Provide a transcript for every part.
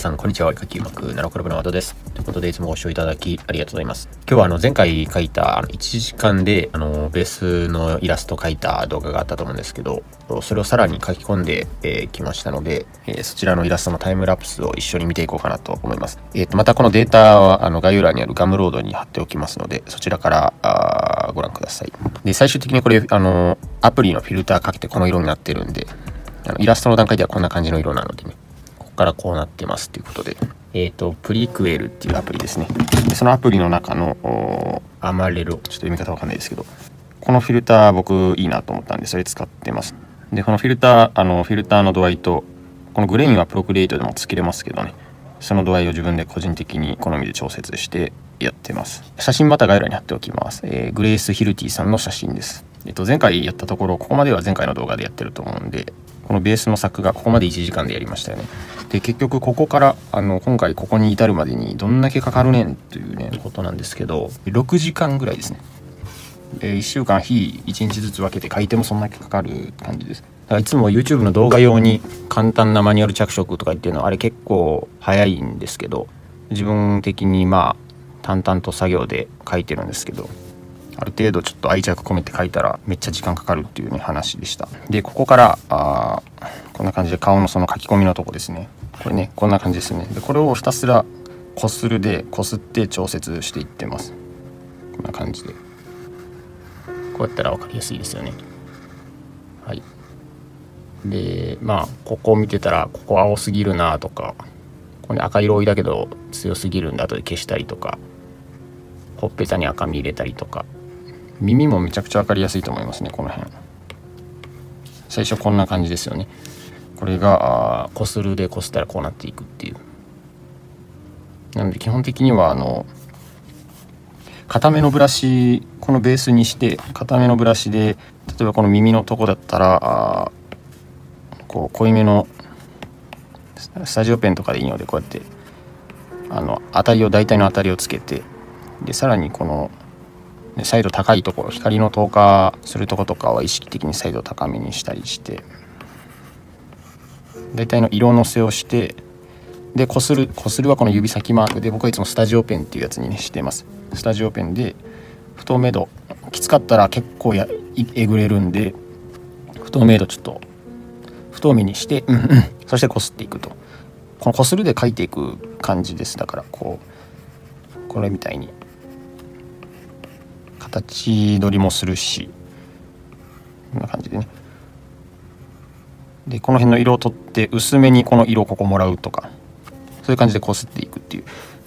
さん、こんにちは。書きうまくナロクラブの和田です。ということで、いつもご視聴いただきありがとうございます。今日はあの前回書いたあの1時間であのベースのイラスト書いた動画があったと思うんですけど、それをさらに書き込んでき、えー、ましたので、えー、そちらのイラストのタイムラプスを一緒に見ていこうかなと思います。えっ、ー、と、またこのデータはあの概要欄にあるガムロードに貼っておきますので、そちらからあご覧ください。で、最終的にこれ、あの、アプリのフィルターかけてこの色になってるんで、あのイラストの段階ではこんな感じの色なのでね、からこうなってますっていうことで、えっ、ー、と、プリクエルっていうアプリですね。でそのアプリの中のアマレロ、ちょっと読み方わかんないですけど、このフィルター僕いいなと思ったんで、それ使ってます。で、このフィルター、あの、フィルターの度合いと、このグレインはプロクリエイトでもつけれますけどね、その度合いを自分で個人的に好みで調節してやってます。写真また概要欄に貼っておきます。えー、グレース・ヒルティさんの写真です。えっと、前回やったところ、ここまでは前回の動画でやってると思うんで、このベースの作画、ここまで1時間でやりましたよね。で、結局ここから、あの、今回ここに至るまでにどんだけかかるねんというね、ことなんですけど、6時間ぐらいですね。え1週間日1日ずつ分けて書いてもそんだけかかる感じです。だからいつも YouTube の動画用に簡単なマニュアル着色とか言っていうのはあれ結構早いんですけど自分的にまあ淡々と作業で書いてるんですけどある程度ちょっと愛着込めて書いたらめっちゃ時間かかるっていうね話でした。でここからあこんな感じで顔のその書き込みのとこですね。これねこんな感じですね。でこれをひたすらこするでこすって調節していってます。こんな感じで。こうやったら分かりやすいですよね。はい。でまあここを見てたらここ青すぎるなとかここに赤色多いだけど強すぎるんで後で消したりとかほっぺたに赤み入れたりとか。耳もめちゃくちゃ分かりやすいと思いますねこの辺。最初こんな感じですよね。これがこするでこすったらこうなっていくっていう。なので基本的にはあの固めのブラシこのベースにして固めのブラシで例えばこの耳のとこだったらこう濃いめのスタジオペンとかでいいのでこうやってあの当たりを大体の当たりをつけてでさらにこの再度高いところ光の透過するとことかは意識的に再度高めにしたりして大体の色のせをしてでこするこするはこの指先マークで僕はいつもスタジオペンっていうやつにねしてます。スタジオペンで不透明度きつかったら結構やえぐれるんで不透明度ちょっと不透明にしてそしてこすっていくと。このこするで書いていく感じです。だからこうこれみたいに。形取りもするしこんな感じでね。でこの辺の色を取って薄めにこの色をここもらうとかそういう感じでこすっていくっていう。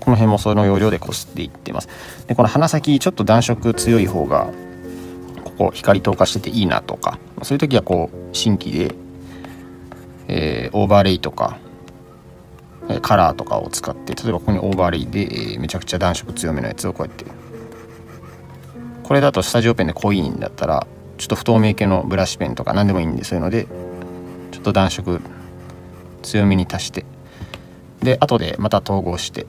この辺もその要領でこすっていってます。でこの鼻先ちょっと暖色強い方がここ光透過してていいなとかそういう時はこう新規で、えー、オーバーレイとかカラーとかを使って例えばここにオーバーレイで、えー、めちゃくちゃ暖色強めのやつをこうやってこれだとスタジオペンで濃いんだったらちょっと不透明系のブラシペンとか何でもいいんでそういうのでちょっと暖色強めに足してで後でまた統合して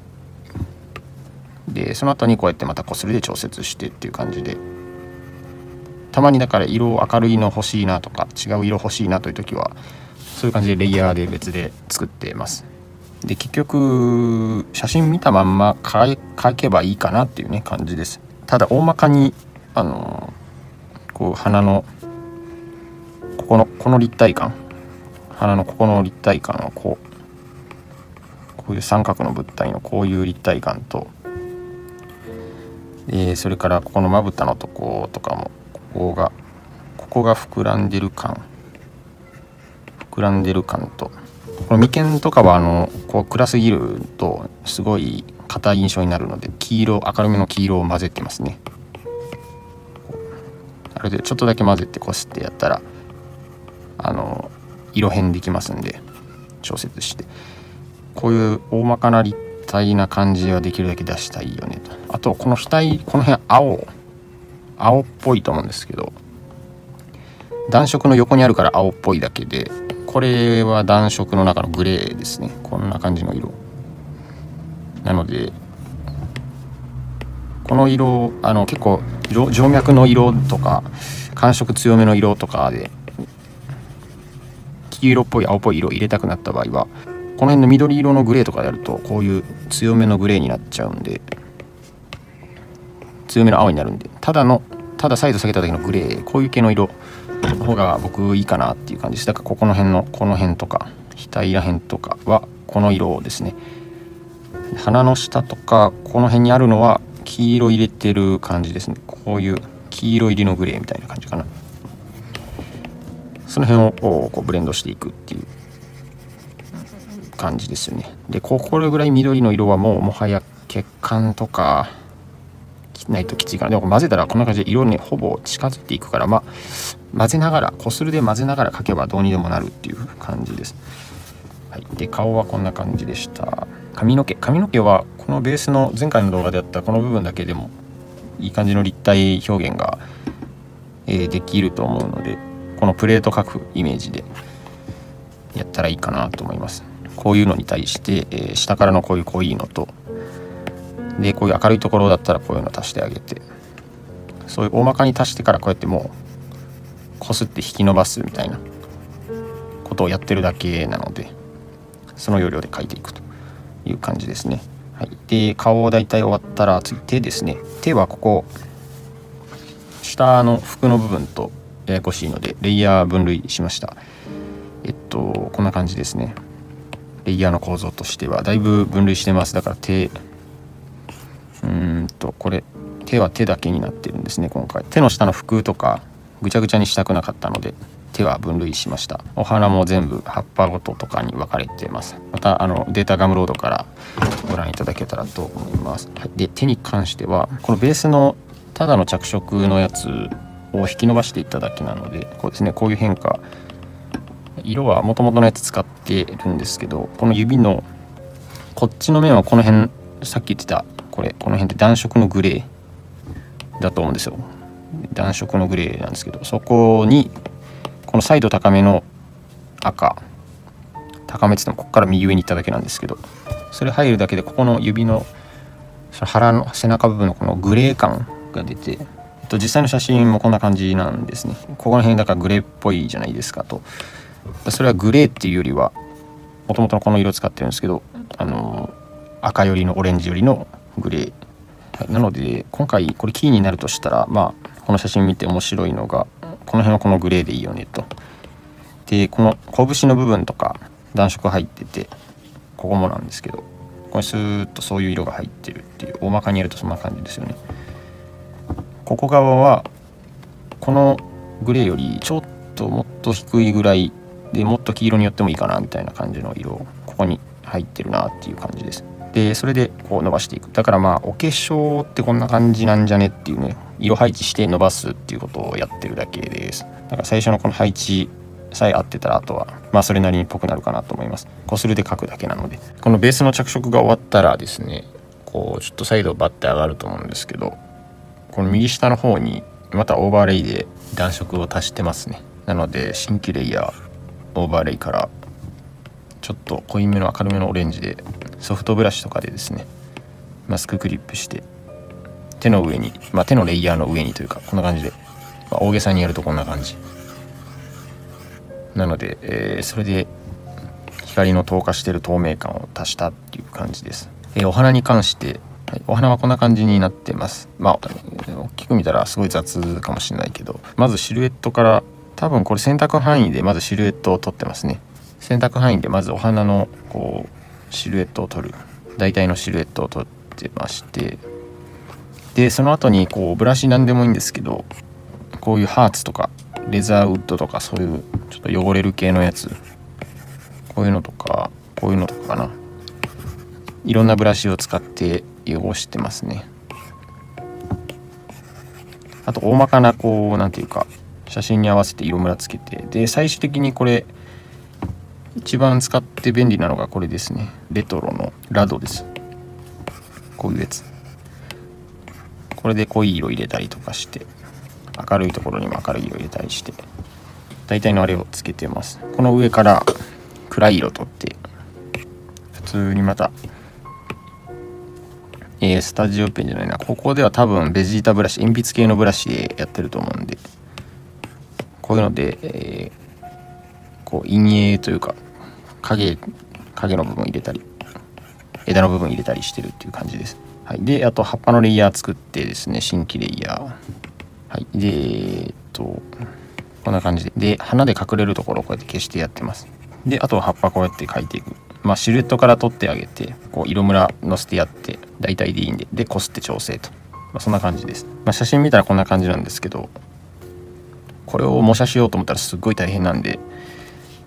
でその後にこうやってまたこすりで調節してっていう感じでたまにだから色明るいの欲しいなとか違う色欲しいなという時はそういう感じでレイヤーで別で作ってます。で結局写真見たまんま描けばいいかなっていうね感じです。ただ大まかにあのこう鼻のここのこの立体感。鼻のここの立体感をこうこういう三角の物体のこういう立体感と、えー、それからここのまぶたのとことかもここがここが膨らんでる感。膨らんでる感と。この眉間とかはあのこう暗すぎるとすごい硬い印象になるので黄色明るめの黄色を混ぜてますね。あれでちょっとだけ混ぜてこすってやったらあの色変できますんで調節して。こういう大まかな立体な感じはできるだけ出したいよねと。あとこの額この辺青青っぽいと思うんですけど暖色の横にあるから青っぽいだけでこれは暖色の中のグレーですね。こんな感じの色。なのでこの色あの結構静脈の色とか感触強めの色とかで黄色っぽい青っぽい色入れたくなった場合はこの辺の緑色のグレーとかやるとこういう強めのグレーになっちゃうんで強めの青になるんでただのただサイズ下げた時のグレーこういう系の色の方が僕いいかなっていう感じです。だからここの辺のこの辺とか額ら辺とかはこの色ですね。鼻の下とかこの辺にあるのは黄色入れてる感じですね。こういう黄色入りのグレーみたいな感じかな。その辺をこうブレンドしていくっていう感じですよね。でこれぐらい緑の色はもうもはや血管とかないときついから。でも混ぜたらこんな感じで色にほぼ近づいていくからまあ混ぜながらこするで混ぜながら描けばどうにでもなるっていう感じです、はい、で顔はこんな感じでした。髪の毛髪の毛はこのベースの前回の動画であったこの部分だけでもいい感じの立体表現が、えー、できると思うのでこのプレート描くイメージでやったらいいかなと思います。こういうのに対して、えー、下からのこういう濃いのとでこういう明るいところだったらこういうの足してあげてそういう大まかに足してからこうやってもうこすって引き伸ばすみたいなことをやってるだけなのでその要領で描いていくと。いう感じですね。はい、で顔を大体終わったら次手ですね。手はここ下の服の部分とややこしいのでレイヤー分類しました。えっとこんな感じですね。レイヤーの構造としては。だいぶ分類してます。だから手。うんとこれ手は手だけになってるんですね今回。手の下の服とかぐちゃぐちゃにしたくなかったので。手は分類しました。お花も全部葉っぱごととかに分かれてます。またあのデータガムロードからご覧いただけたらと思います、はい、で手に関してはこのベースのただの着色のやつを引き伸ばしていっただけなのでこうですねこういう変化色はもともとのやつ使ってるんですけどこの指のこっちの面はこの辺さっき言ってたこれこの辺で暖色のグレーだと思うんですよ。暖色のグレーなんですけどそこにこのサイド高めの赤。高めって言ってもここから右上に行っただけなんですけどそれ入るだけでここの指のその腹の背中部分のこのグレー感が出てえっと実際の写真もこんな感じなんですね。ここの辺だからグレーっぽいじゃないですかと。それはグレーっていうよりはもともとのこの色使ってるんですけどあの赤寄りのオレンジ寄りのグレー、はい、なので今回これキーになるとしたらまあこの写真見て面白いのがこの辺はこのグレーでいいよねと。でこの拳の部分とか暖色入っててここもなんですけどこれスーッとそういう色が入ってるっていう大まかにやるとそんな感じですよね。ここ側はこのグレーよりちょっともっと低いぐらいでもっと黄色によってもいいかなみたいな感じの色ここに入ってるなっていう感じです。でそれでこう伸ばしていく。だからまあお化粧ってこんな感じなんじゃねっていうね色配置して伸ばすっていうことをやってるだけです。だから最初のこの配置さえ合ってたらあとはまあそれなりにっぽくなるかなと思います。こするで描くだけなので。このベースの着色が終わったらですねこうちょっとサイドバッて上がると思うんですけどこの右下の方にまたオーバーレイで暖色を足してますね。なので新規レイヤーオーバーレイからちょっと濃いめの明るめのオレンジでソフトブラシとかでですねマスククリップして手の上に、まあ、手のレイヤーの上にというかこんな感じで、まあ、大げさにやるとこんな感じ。なので、えー、それで光の透過してる透明感を足したっていう感じです、えー、お花に関して、はい、お花はこんな感じになってます。まあ大きく見たらすごい雑かもしれないけどまずシルエットから多分これ選択範囲でまずシルエットを取ってますね。選択範囲でまずお花のこうシルエットを取る。大体のシルエットを取ってましてでその後にこうブラシ何でもいいんですけどこういうハーツとかレザーウッドとかそういうちょっと汚れる系のやつこういうのとかこういうのとかかな。いろんなブラシを使って汚してますね。あと大まかなこう何ていうか写真に合わせて色ムラつけてで最終的にこれ一番使って便利なのがこれですね。レトロのラドです。こういうやつ。これで濃い色入れたりとかして明るいところにも明るい色入れたりして大体のあれをつけてますこの上から暗い色取って普通にまたえー、スタジオペンじゃないなここでは多分ベジータブラシ鉛筆系のブラシでやってると思うんでこういうので、えー、こう陰影というか影影の部分入れたり枝の部分入れたりしてるっていう感じです。はい、であと葉っぱのレイヤー作ってですね新規レイヤー。はい、でえっとこんな感じでで花で隠れるところをこうやって消してやってます。であとは葉っぱこうやって描いていく。まあ、シルエットから取ってあげてこう色ムラのせてやって大体でいいんででこすって調整と、まあ、そんな感じです、まあ、写真見たらこんな感じなんですけどこれを模写しようと思ったらすっごい大変なんで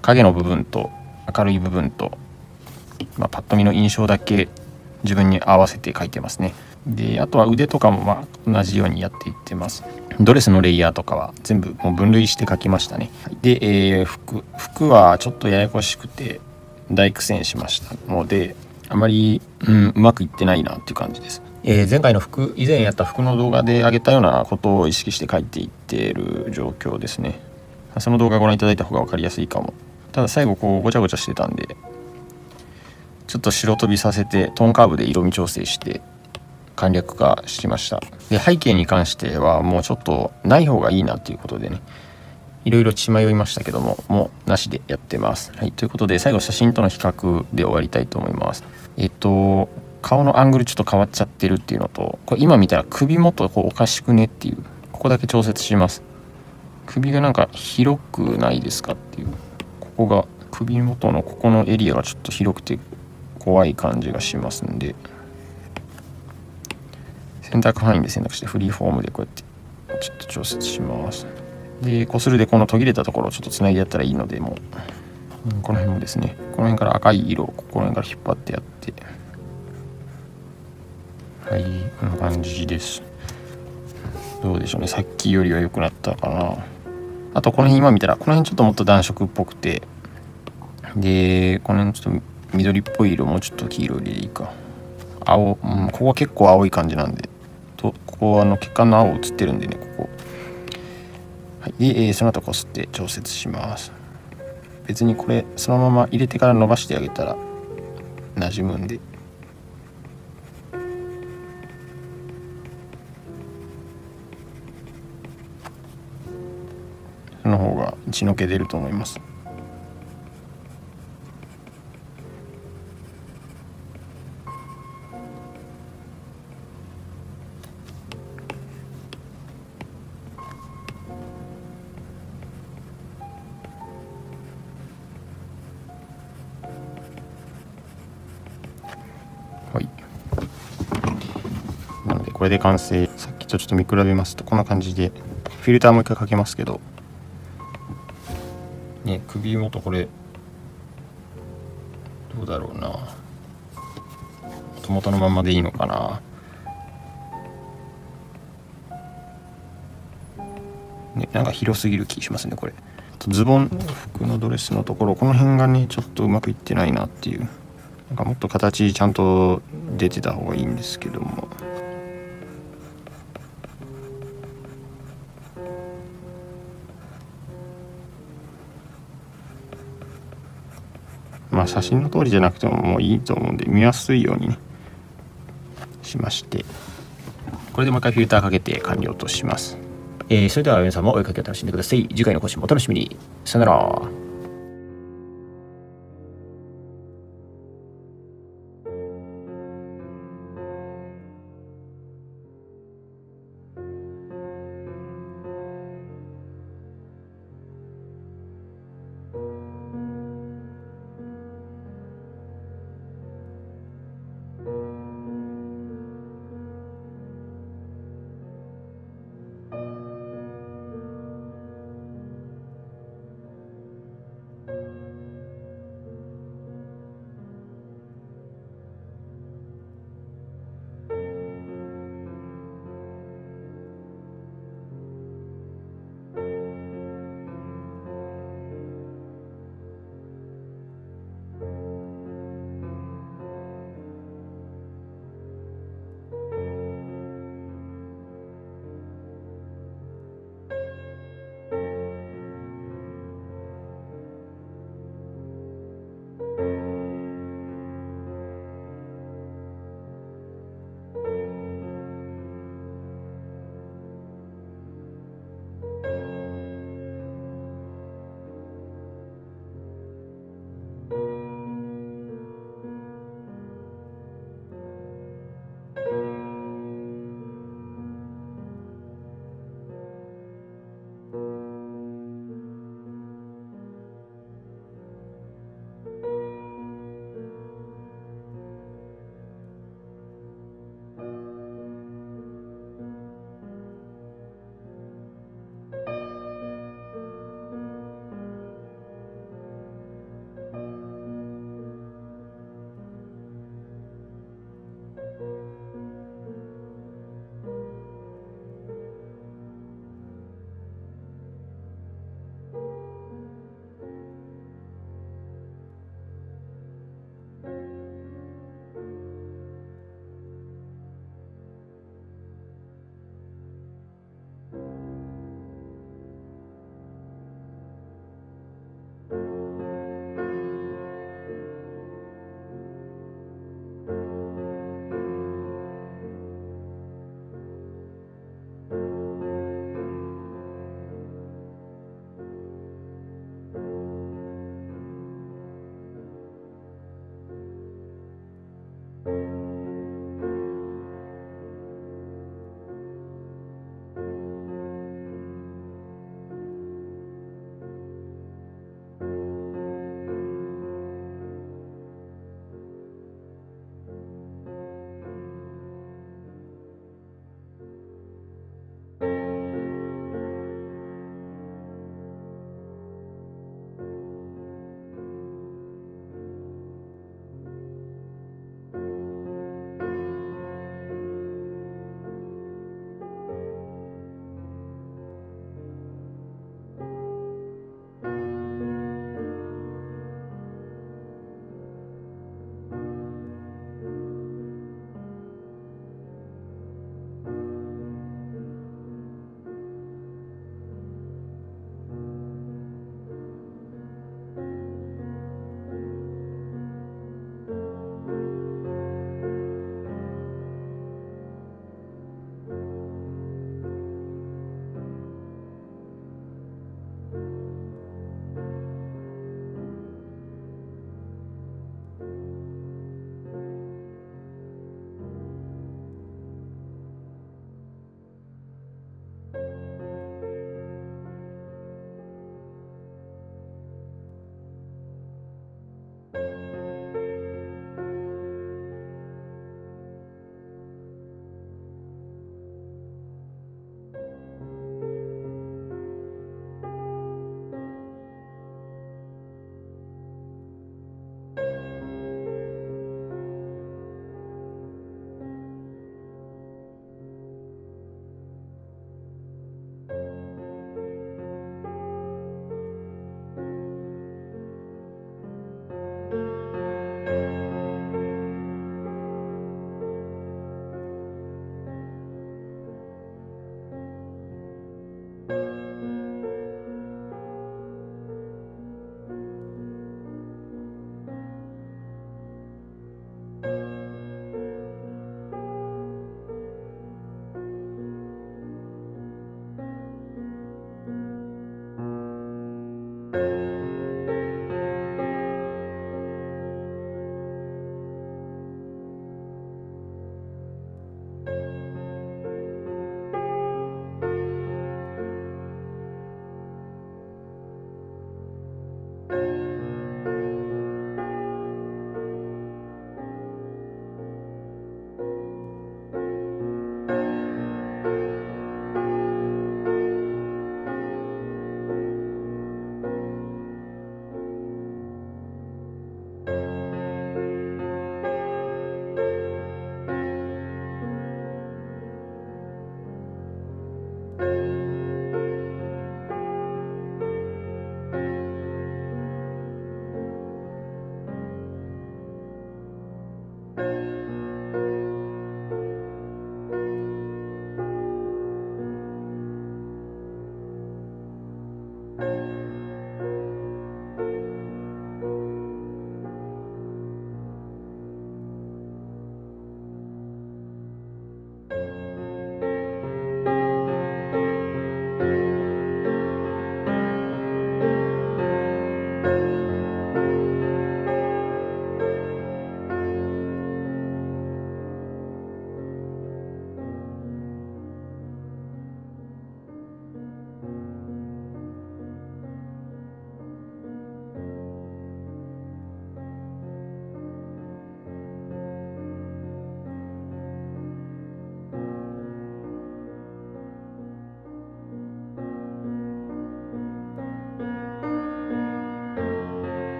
影の部分と明るい部分と、まあ、パッと見の印象だけ自分に合わせて描いてますねであとは腕とかもまあ同じようにやっていってますドレスのレイヤーとかは全部もう分類して描きましたねで、えー、服服はちょっとややこしくて大苦戦しましたのであまり、うん、うまくいってないなっていう感じです。えー、前回の服以前やった服の動画で上げたようなことを意識して書いていっている状況ですね。その動画ご覧いただいた方が分かりやすいかも。ただ最後こうごちゃごちゃしてたんでちょっと白飛びさせてトーンカーブで色味調整して簡略化しました。で背景に関してはもうちょっとない方がいいなっていうことでねいろいろ血迷いましたけども、もうなしでやってます。はい、ということで、最後写真との比較で終わりたいと思います。えっと、顔のアングルちょっと変わっちゃってるっていうのと、これ今見たら首元こうおかしくねっていう、ここだけ調節します。首がなんか広くないですかっていう、ここが首元のここのエリアがちょっと広くて怖い感じがしますんで、選択範囲で選択してフリーフォームでこうやってちょっと調節します。でこするでこの途切れたところをちょっとつないでやったらいいのでもう、この辺もですね。この辺から赤い色をここの辺から引っ張ってやって。はいこんな感じです。どうでしょうね。さっきよりは良くなったかな。あとこの辺今見たらこの辺ちょっともっと暖色っぽくて。でこの辺ちょっと緑っぽい色もうちょっと黄色でいいか。青、うん、ここは結構青い感じなんで。とここはあの血管の青映ってるんでねここ。はい、で、えー、その後こすって調節します。別にこれそのまま入れてから伸ばしてあげたら馴染むんで。その方が血の気出ると思います。で完成。さっきとちょっと見比べますとこんな感じでフィルターもう一回かけますけど。ね首元これどうだろうな。元のままでいいのかな。ねなんか広すぎる気しますねこれ。ズボン服のドレスのところこの辺がねちょっとうまくいってないなっていう。なんかもっと形ちゃんと出てた方がいいんですけども。まあ写真の通りじゃなくてももういいと思うんで見やすいようにねしまして。これでもう一回フィルターかけて完了とします、えー、それでは皆さんもお絵かきを楽しんでください。次回の更新もお楽しみに。さよなら。